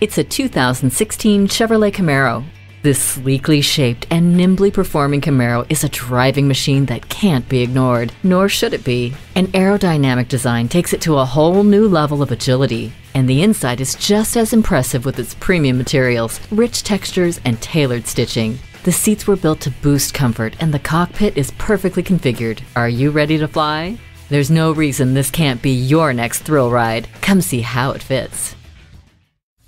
It's a 2016 Chevrolet Camaro. This sleekly shaped and nimbly performing Camaro is a driving machine that can't be ignored, nor should it be. An aerodynamic design takes it to a whole new level of agility, and the inside is just as impressive with its premium materials, rich textures, and tailored stitching. The seats were built to boost comfort, and the cockpit is perfectly configured. Are you ready to fly? There's no reason this can't be your next thrill ride. Come see how it fits.